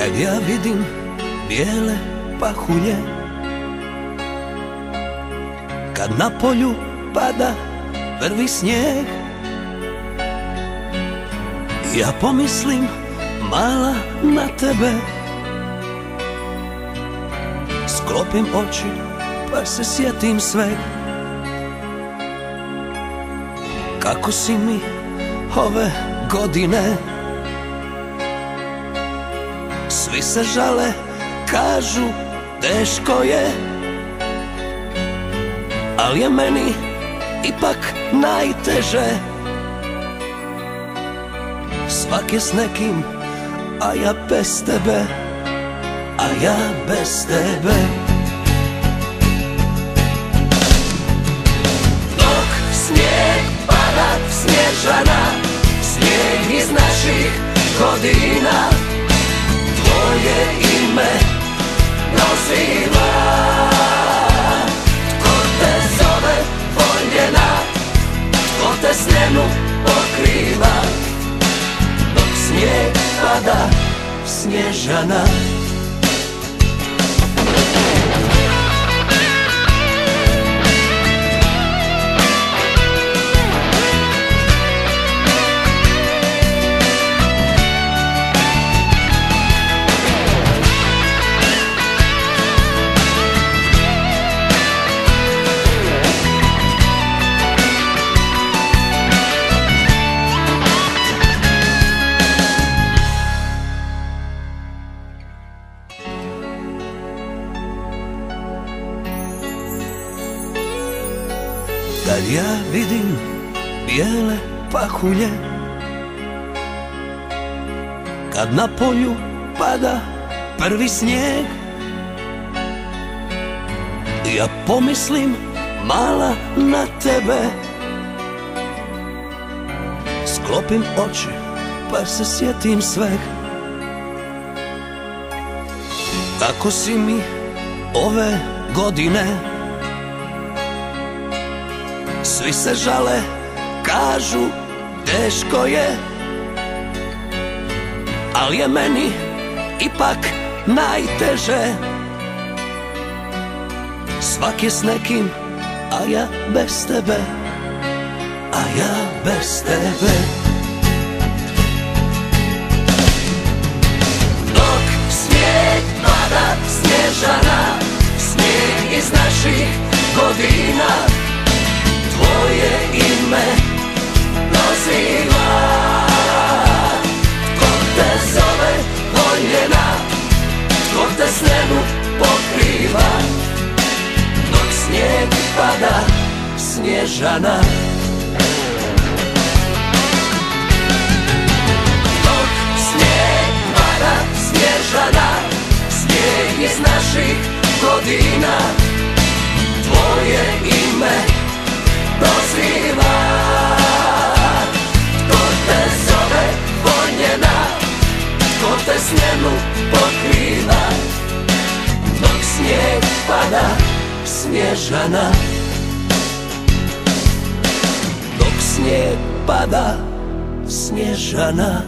Kad ja vidim bijele pahulje Kad na polju pada prvi snijeg Ja pomislim mala na tebe. Sklopim oči pa se sjetim sve. Kako si mi ove godine Svi se žale, kažu teško je. Ali je meni ipak najteže. Svak je s nekim, a ja bez tebe A ja bez tebe. Dok snijeg pada snježana Snijeg iz naših godina snježana Kad ja vidim bijele pahulje Kad na polju pada prvi snijeg Ja pomislim mala na tebe. Sklopim oči pa se sjetim sveg. Kako si mi ove godine svi se žale, kažu teško je. Ali je meni ipak najteže. Svak je s nekim, a ja bez tebe. A ja bez tebe. Dok snijeg pada snježana Snijeg iz naših pada snježana. Dok snijeg pada snježana Snijeg iz naših godina. Tvoje ime proziva. Tko te zove voljena Tko te s njemu pokriva? Dok snijeg pada snježana. Dok snijeg pada snježana